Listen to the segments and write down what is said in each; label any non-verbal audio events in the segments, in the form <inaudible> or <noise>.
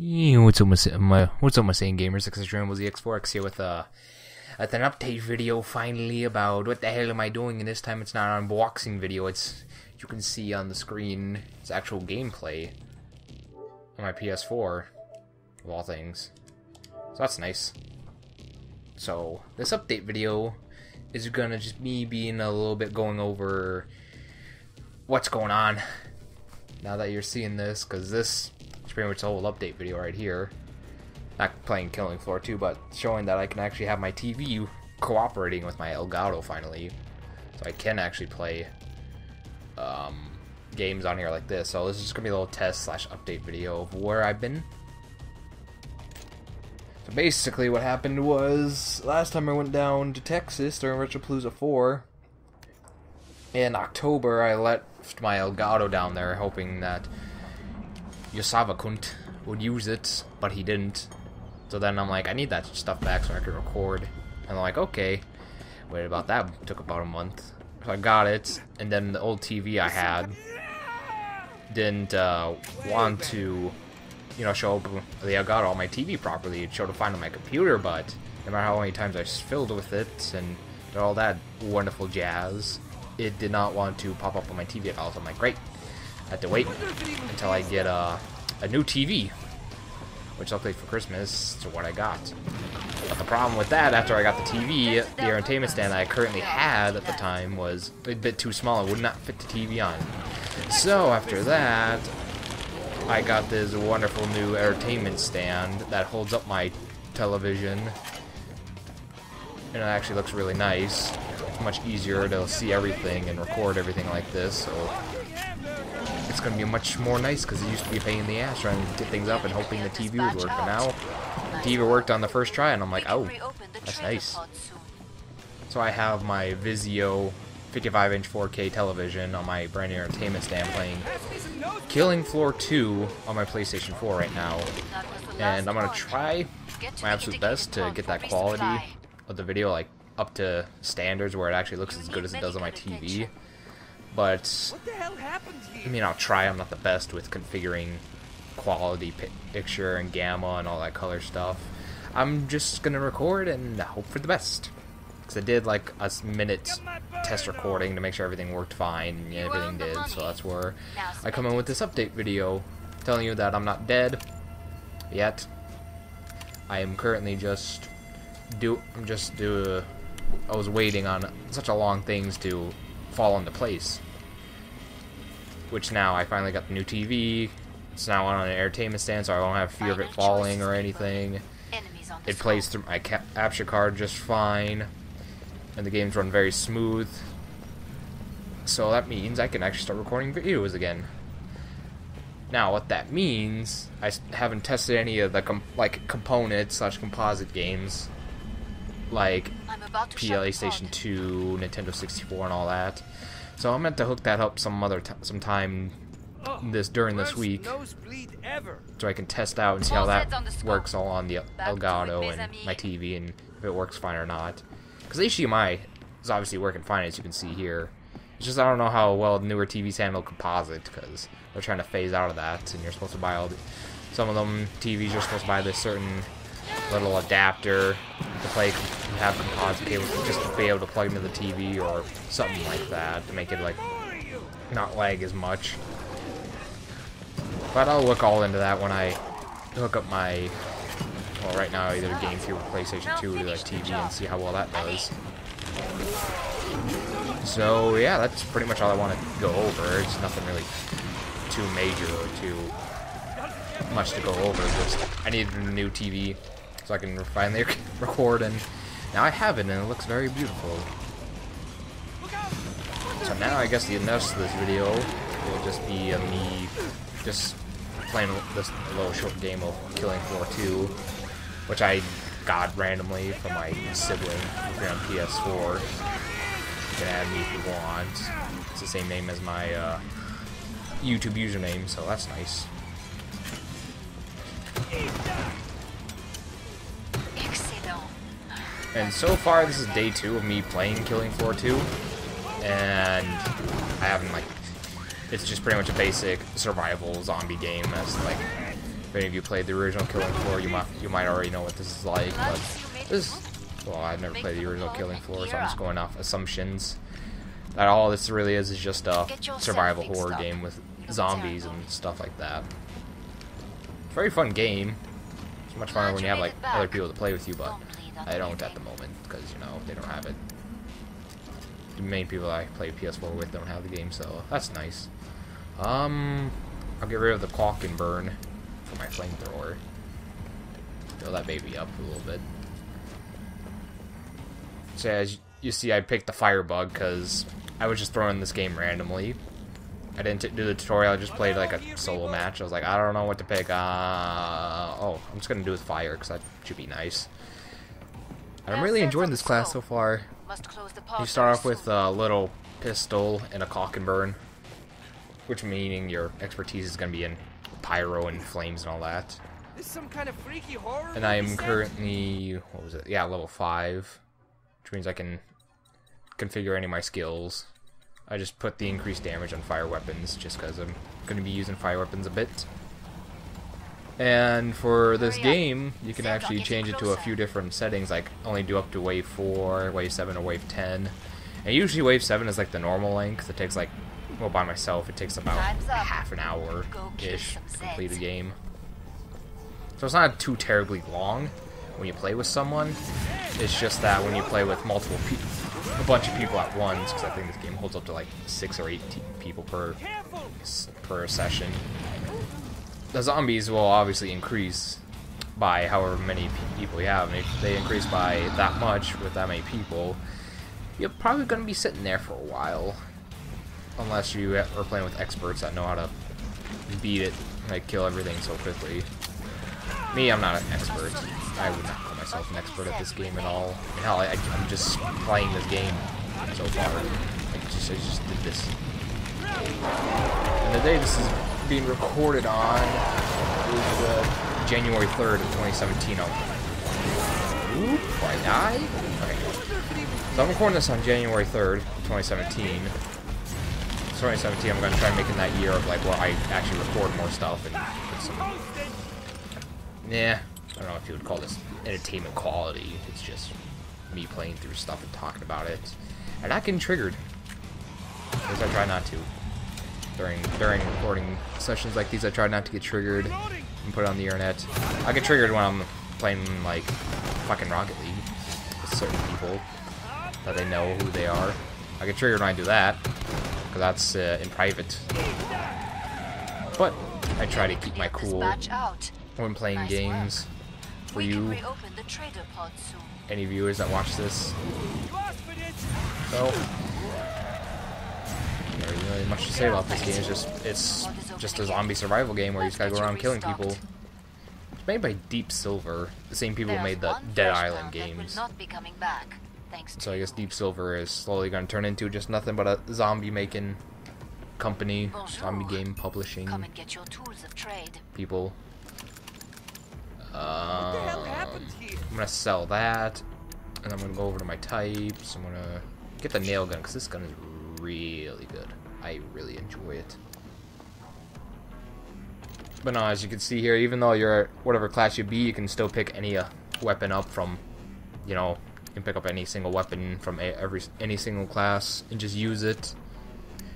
What's up, my what's up, my saying gamers? Six was the X4X here with a with an update video finally about what the hell am I doing? And this time it's not an unboxing video. It's you can see on the screen it's actual gameplay on my PS4 of all things. So that's nice. So this update video is gonna just me being a little bit going over what's going on now that you're seeing this because this it's pretty much the whole update video right here. Not playing Killing Floor 2, but showing that I can actually have my TV cooperating with my Elgato finally. So I can actually play um, games on here like this. So this is going to be a little test slash update video of where I've been. So basically what happened was, last time I went down to Texas during Retropalooza 4, in October I left my Elgato down there hoping that Yosava Kunt would use it, but he didn't. So then I'm like, I need that stuff back so I can record. And I'm like, okay. Wait about that. Took about a month. So I got it, and then the old TV I had didn't uh, want to, you know, show up. I got all my TV properly. It showed up fine on my computer, but no matter how many times I filled with it and all that wonderful jazz, it did not want to pop up on my TV at all. So I'm like, great. I have to wait until I get a, a new TV, which play for Christmas, to what I got. But the problem with that, after I got the TV, the entertainment stand I currently had at the time was a bit too small. It would not fit the TV on. So after that, I got this wonderful new entertainment stand that holds up my television. And it actually looks really nice. It's much easier to see everything and record everything like this, so it's going to be much more nice because it used to be a pain in the ass trying to get things up and hoping the TV would work. But now, the TV worked on the first try, and I'm like, oh, that's nice. So I have my Vizio 55-inch 4K television on my brand new entertainment stand playing Killing Floor 2 on my PlayStation 4 right now. And I'm going to try my absolute best to get that quality of the video like up to standards where it actually looks as good as it does on my TV. But, I mean, I'll try. I'm not the best with configuring quality picture and gamma and all that color stuff. I'm just going to record and hope for the best. Because I did like a minute test recording to make sure everything worked fine, and everything did, so that's where I come in with this update video, telling you that I'm not dead yet. I am currently just do I'm just do I was waiting on such a long things to fall into place which now I finally got the new TV. It's now on an entertainment stand, so I don't have fear of it falling or anything. It plays through my capture card just fine, and the games run very smooth. So that means I can actually start recording videos again. Now, what that means, I haven't tested any of the com like components slash composite games, like PlayStation 2, Nintendo 64, and all that. So I meant to hook that up some other some time oh, this during this week, so I can test out and see how that works all on the Elgato and my TV, and if it works fine or not. Because HDMI is obviously working fine, as you can see here. It's just I don't know how well newer TVs handle composite, because they're trying to phase out of that, and you're supposed to buy all the, some of them TVs you're supposed to buy this certain little adapter to play have composite cables just to be able to plug into the TV or something like that to make it like not lag as much. But I'll look all into that when I hook up my well right now either GameCube or PlayStation 2 to the TV and see how well that does. So yeah, that's pretty much all I want to go over. It's nothing really too major or too much to go over. Just I needed a new TV so I can finally <laughs> record, and now I have it, and it looks very beautiful. So now I guess the rest of this video will just be uh, me just playing this little short game of Killing Floor 2, which I got randomly from my sibling here on PS4. You can add me if you want. It's the same name as my uh, YouTube username, so that's nice. And so far, this is day two of me playing Killing Floor 2. And I haven't, like... It's just pretty much a basic survival zombie game. as, like, If any of you played the original Killing Floor, you might you might already know what this is like. But this, well, I've never played the original Killing Floor, so I'm just going off assumptions. That all this really is is just a survival horror game with zombies and stuff like that. It's Very fun game. It's much funner when you have like other people to play with you, but I don't at the moment because you know they don't have it. The main people I play PS4 with don't have the game, so that's nice. Um, I'll get rid of the caulk and burn for my flamethrower. Fill that baby up a little bit. So as you see, I picked the firebug because I was just throwing this game randomly. I didn't do the tutorial, I just played like a solo match. I was like, I don't know what to pick. Uh, oh, I'm just going to do with fire because that should be nice. I'm really enjoying this class so far. You start off with a little pistol and a caulk and burn, which meaning your expertise is going to be in pyro and flames and all that. Kind of and I am currently, what was it? Yeah, level 5, which means I can configure any of my skills. I just put the increased damage on fire weapons just because I'm going to be using fire weapons a bit. And for this game, you can actually change it to a few different settings, like only do up to wave 4, wave 7, or wave 10. And usually wave 7 is like the normal length. It takes like, well by myself, it takes about half an hour-ish to complete a game. So it's not too terribly long when you play with someone. It's just that when you play with multiple people, a bunch of people at once, because I think this game holds up to like six or eight people per per session. The zombies will obviously increase by however many people you have, and if they increase by that much with that many people, you're probably going to be sitting there for a while, unless you are playing with experts that know how to beat it, like kill everything so quickly. Me, I'm not an expert. I would not call myself an expert at this game at all. Hell, I, am just playing this game so far. I just, I just did this. And the day this is being recorded on is uh, January 3rd of 2017. Oh. Oop, I die? Okay. So I'm recording this on January 3rd, 2017. 2017, I'm going to try making that year of like where I actually record more stuff and put some... Yeah, I don't know if you would call this entertainment quality. It's just me playing through stuff and talking about it. And not getting triggered. Because I try not to. During during recording sessions like these, I try not to get triggered and put it on the internet. I get triggered when I'm playing, like, fucking Rocket League with certain people that they know who they are. I get triggered when I do that, because that's uh, in private. But I try to keep my cool when playing games for you, any viewers that watch this. So, there isn't really much to say about this game. It's just it's just a zombie survival game where you just gotta go around killing people. It's made by Deep Silver, the same people who made the Dead Island games. So I guess Deep Silver is slowly gonna turn into just nothing but a zombie making company, zombie game publishing people. Um, I'm gonna sell that, and I'm gonna go over to my types. I'm gonna get the nail gun because this gun is really good. I really enjoy it. But no, as you can see here, even though you're whatever class you be, you can still pick any uh, weapon up from, you know, you can pick up any single weapon from a, every any single class and just use it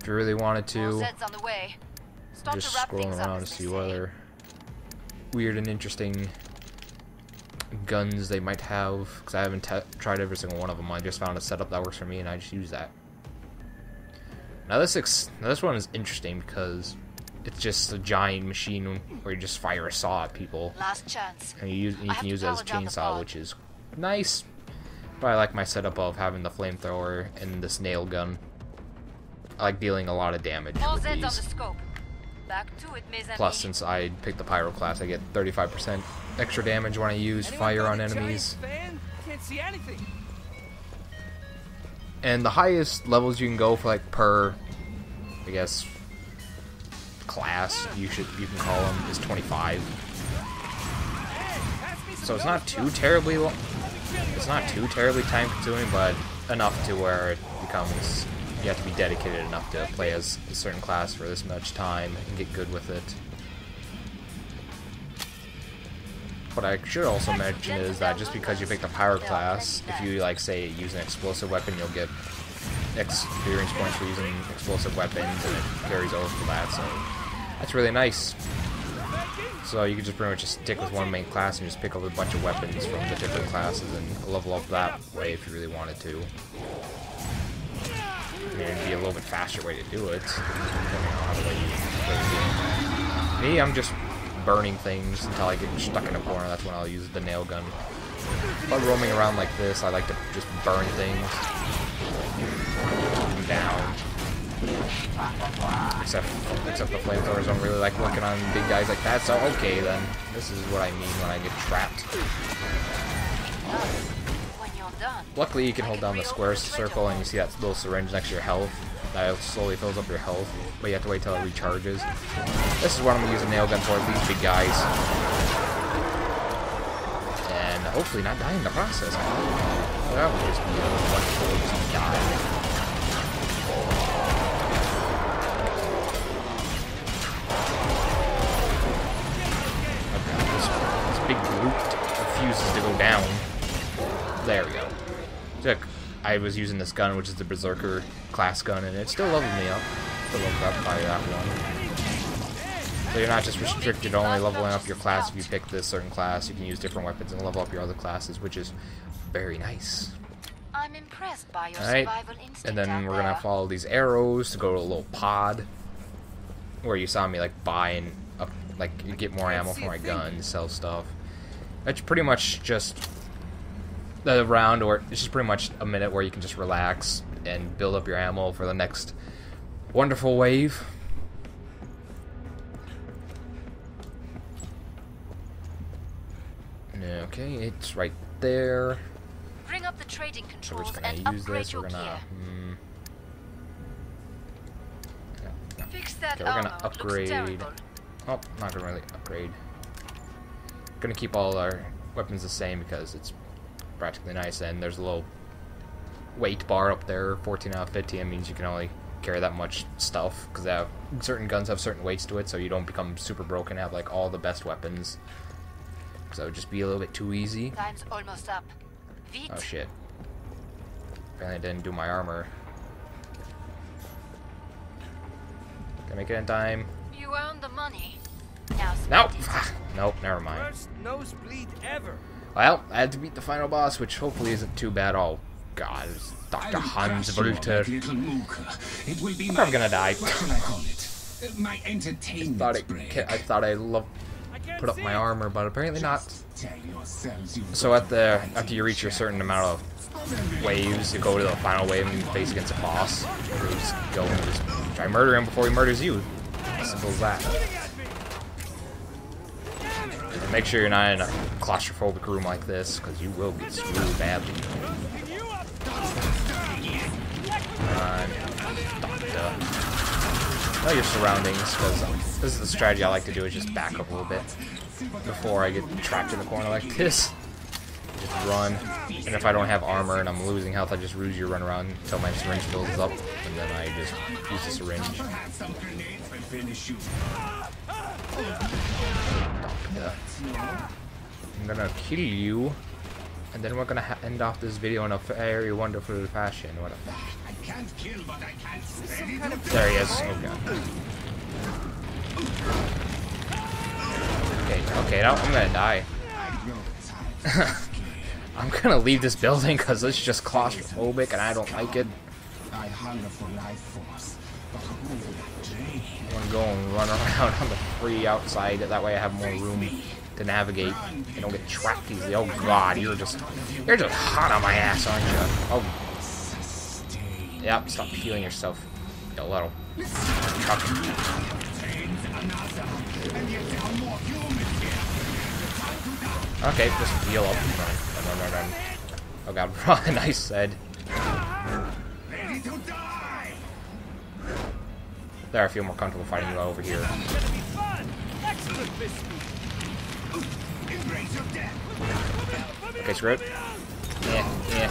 if you really wanted to. Just scrolling around to see what other weird and interesting guns they might have because I haven't tried every single one of them. I just found a setup that works for me and I just use that. Now this now this one is interesting because it's just a giant machine where you just fire a saw at people. Last chance. And you, use, you can use it as a chainsaw, which is nice. But I like my setup of having the flamethrower and this nail gun. I like dealing a lot of damage All with these. On the scope. It, Plus, since I picked the Pyro class, I get 35% extra damage when I use Anyone fire on enemies. And the highest levels you can go for, like, per, I guess, class, you should you can call them, is 25. So it's not too terribly long. It's not too terribly time consuming, but enough to where it becomes you have to be dedicated enough to play as a certain class for this much time and get good with it. What I should also mention is that just because you pick the Pyro class, if you, like, say, use an explosive weapon, you'll get experience points for using explosive weapons, and it carries over for that, so that's really nice. So you can just pretty much just stick with one main class and just pick up a bunch of weapons from the different classes and level up that way if you really wanted to. I mean, it'd be a little bit faster way to do it, depending on how the way you play the game. Me, I'm just burning things until I get stuck in a corner. That's when I'll use the nail gun. But roaming around like this, I like to just burn things. Down. Except, except the flamethrowers don't really like working on big guys like that, so okay then. This is what I mean when I get trapped. Luckily, you can hold down the square circle and you see that little syringe next to your health. That slowly fills up your health, but you have to wait till it recharges. This is what I'm going to use a nail gun for, these big guys. And hopefully not die in the process. That would just be a wonderful to die. Okay, this, this big group refuses to go down. There we go. Look, I was using this gun, which is the Berserker class gun, and it still leveled me up. Still leveled up by that one. So you're not just restricted only leveling up your class if you pick this certain class. You can use different weapons and level up your other classes, which is very nice. I'm impressed by your Alright, survival instinct and then we're gonna follow these arrows to go to a little pod where you saw me like buy and up, like you get more ammo for my gun, sell stuff. That's pretty much just the round, or it's just pretty much a minute where you can just relax and build up your ammo for the next wonderful wave. Okay, it's right there. Bring up the trading we're controls just gonna and use upgrade this. We're your gonna. gear. Hmm, yeah, no. Fix that Okay, we're gonna armor. It looks upgrade- Oh, not gonna really upgrade. Gonna keep all our weapons the same because it's practically nice. And there's a little weight bar up there, 14 out of 15. Means you can only carry that much stuff because certain guns have certain weights to it, so you don't become super broken. And have like all the best weapons. Because that would just be a little bit too easy. Time's almost up. Vite. Oh shit. Apparently I didn't do my armor. Can I make it in time? You earned the money. Now Nope. Ah, nope, never mind. Worst nosebleed ever. Well, I had to beat the final boss, which hopefully isn't too bad. Oh god, it's Dr. Hans Volter. It will be I'm my, gonna die. What should I call it? My entertainment Thought I. I thought I loved I can't put up my armor, but apparently not. Tell yourselves you've So at the after you reach a certain amount of waves, you go to the final wave and face against a boss. You just go and just try to murder him before he murders you. Simple as that. And make sure you're not in a claustrophobic room like this, because you will get screwed badly. Come on. Doctor. Know your surroundings, because this is the strategy I like to do, is just back up a little bit before I get trapped in the corner like this. Just run. And if I don't have armor and I'm losing health, I just usually run around until my syringe fills up, and then I just use the syringe. I'm gonna kill you, and then we're gonna end off this video in a very wonderful fashion. What a I can't kill, but I can't steady the There he is. Oh god. Okay, okay, now I'm gonna die. <laughs> I'm gonna leave this building because it's just claustrophobic and I don't like it. I hunger for life force, but who will I drain? I wanna go and run around on the free outside, that way I have more room to navigate and don't get trapped easily. Oh god, you're just you're just hot on my ass, aren't you? Oh Sustain. Yep, stop healing yourself. You little. Okay, just heal up. Run, run, run. Oh god, <laughs> run, nice said. There, I feel more comfortable fighting you over here. Okay, screw it. Yeah, yeah.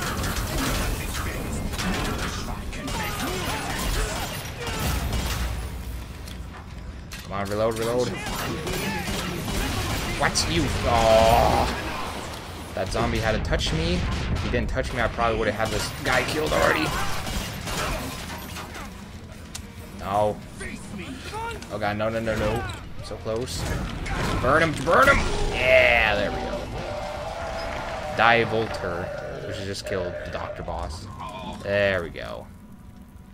Come on, reload, reload. What? You... Oh. That zombie had to touch me. If he didn't touch me, I probably would have had this guy killed already. No. Oh god, no, no, no, no. So close. Burn him, burn him! Yeah, there we go. Die Volter, which just killed the Doctor Boss. There we go.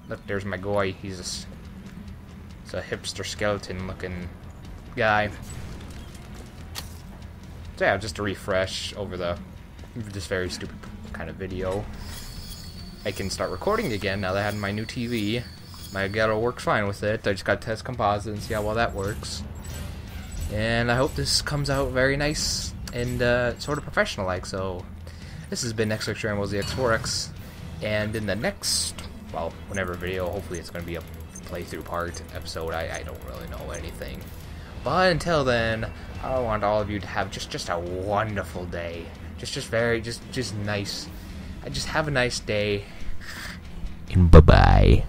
Look, there's my guy. He's it's a hipster skeleton looking guy. So yeah, just to refresh over the this very stupid kind of video. I can start recording again now that I have my new TV. My Elgato works fine with it. I just got to test composite and see how well that works. And I hope this comes out very nice and uh, sort of professional like. So this has been X6 Rambles the X4X. And in the next, well, whenever video, hopefully it's going to be a playthrough part episode. I, I don't really know anything. But until then, I want all of you to have just just a wonderful day. Just just very just just nice. I just have a nice day. And bye bye.